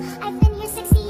I've been here 60 years